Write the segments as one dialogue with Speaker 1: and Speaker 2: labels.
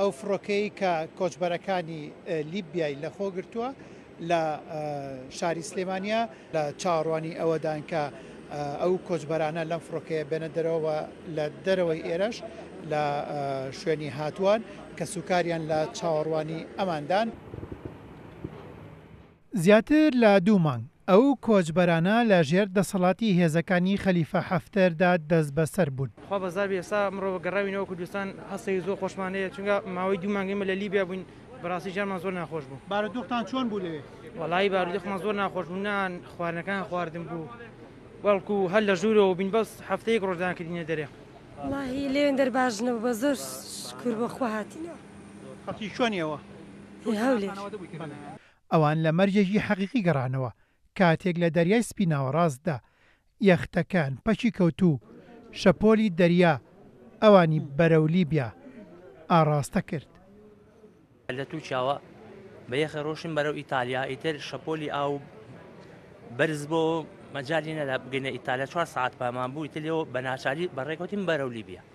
Speaker 1: ئەو فڕۆکەیەی کە کۆچبەرەکانی لیبیای لەخۆگرتووە لە شاری سلێمانیا لە چاوەڕوانی ئەوەدان کە ئەو کۆچبەرانە لەم فڕۆکەیە بێنە دەرەوە لە دەرەوەی ئێرەش لە شوێنی هاتووان کە سوکاریان لە چاوەڕوانی ئەماندان. زیاتر لە دوو مانگ ئەو کۆچبەرانە لە ژێر دەسەڵاتی هێزەکانی خەلیفە حەفتەر دا دەستبەسەر بوون.
Speaker 2: خوا بەزار بێ ئێستا ئەمڕۆ گەڕاوینەوە کوردستان هەستێکی زۆر خۆشمان هەیە چونکە ماوەی دوو مانگ ئێمە لە لیبیا بووین بەڕاستی ژیانمان زۆر ناخۆش بوو.
Speaker 1: بارودۆختان چۆن بوو لەوێ؟
Speaker 2: وەڵایی بارودۆخمان زۆر ناخۆش بوو نە خواردنەکان خواردن بوو بەڵکو هەر لە ژوورەوە بووین بەس هەفتەیەک ڕۆژ دانکردینە دەرێ.
Speaker 3: وەڵایی لەوێ دەر باش نەبوو بەس زۆر شکور بۆ خوا هاتینەوە.
Speaker 1: خەڵکی کوێن ئێوە؟
Speaker 3: هی هەولێر.
Speaker 1: ئەوان لە مەرجێکی حەقیقی گەڕانەوە، کاتێک لە دەریای سپی ناوەڕاستدا یەختەکان پەکی کەوتوو و شەپۆلی دەریا ئەوانی بەرەو لیبیا ئاڕاستە کرد.
Speaker 4: لە تورکیاوە بە یەخە ڕۆشتن بەرەو ئیتالیا، ئیتر شەپۆلی ئاو بەرز بۆ و مەجالی نەدا بگەینە ئیتالیا، چوار سەعات پامان بوو، ئیتر لێوە بە ناچاری بەڕێکەوتین بەرەو لیبیا.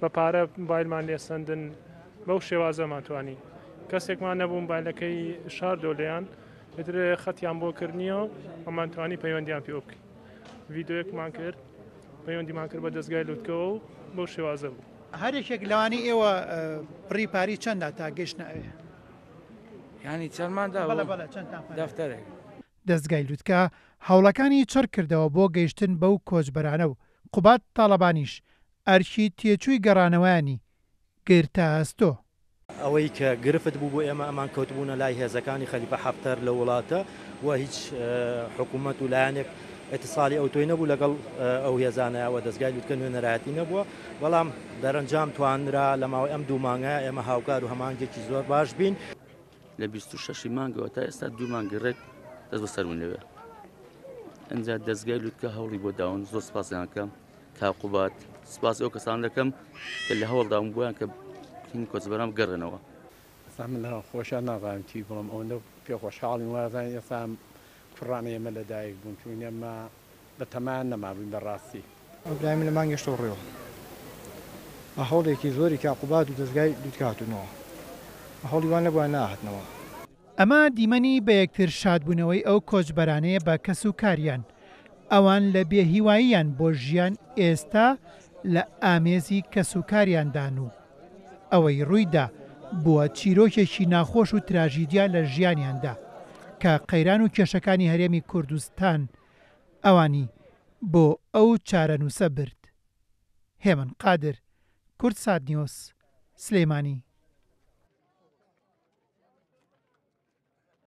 Speaker 5: بە
Speaker 6: پارە موبایلمان لێ سەندن بەو شێوازەمان توانی کەسێکمان نەبوو موبایلەکەی شاردۆ لێیان ئیتر خەتیان بۆ کردنیەوە ئەمان توانی پەیوەندیان پێ بکەین ڤیددیوەکمان کرد پەیوەندیمان کرد بە دەستگای لوتکەوە و بەو شێوازە بوو
Speaker 1: هەرێکێک لەوانی ئێوە پڕی پاری چەندە تا گەشتە ئەوێ
Speaker 2: ینی چەندمان دا بەڵە بەڵە چەند دەفتەرێک
Speaker 1: دەستگای لوتکە هەوڵەکانی چڕ کردەوە بۆ گەیشتن بەو کۆچبەرانە و قوباد تاڵەبانیش ئەرکی تێچووی گەڕانەوەیانی گرت تا ئەستۆ.
Speaker 7: ئەوەی کە گرفت بوو بۆ ئێمە، ئەمان کەوتبوونە لای هێزەکانی خەلیفە حەفتەر لە وڵاتە و هیچ حکوومەت و لایەنێک ئیتیصالی ئەوتۆی نەبوو لەگەڵ ئەو هێزانەیا و دەزگای لووتکە نوێنەرایەتی نەبووە، بەڵام دەرەنجام توانرا لە ماوەی ئەم دوو مانگەیا ئێمە هاوکار و هەماهەنگێکی زۆر باش بین.
Speaker 4: لە بیست و شەش ی مانگەوە تا ئێستا دوو مانگی ڕێک دەستبەسەر بووین لەوێ، ئینجا دەزگای لووتکە هەوڵی بۆ داون، زۆر سپاسیان ئەکەم. کا قوباد سپاسی ئەو کەسانە دەکەم کە لە هەوڵدان بوویان کە فیلمی کۆچبەران بگەڕێنەوە.
Speaker 8: ئێستا من لە ناخۆشیان نازانم چی بڵێم ئەوەندە پێ خۆشحاڵین وازانین ئێستا ئەم کوڕانەی ئێمە لەدایک بوون چوون ئێمە بە تەمایان نەمابووین بەڕاستی.
Speaker 9: برای من لە مانگی هەشتەوە ڕێوە بە هەوڵێکی زۆری کا قوباد و دەزگای دوودکە هاتوونەوە بە هەوڵی وان نەبووە ناهاتنەوە.
Speaker 1: ئەمە دیمەنی بەیەکتر شادبوونەوەی ئەو کۆچبەرانەیە بە کەس و کاریان، ئەوان لە بێ هیواییان بۆ ژیان ئێستا لە ئامێزی کەس و کاریاندان و ئەوەی ڕوویدا بووە چیرۆکێکی ناخۆش و تراژیدیا لە ژیانیاندا کە قەیران و کێشەکانی هەرێمی کوردستان ئەوانی بۆ ئەو چارەنووسە برد هێمن قادر کوردساتنیوز سلێمانی.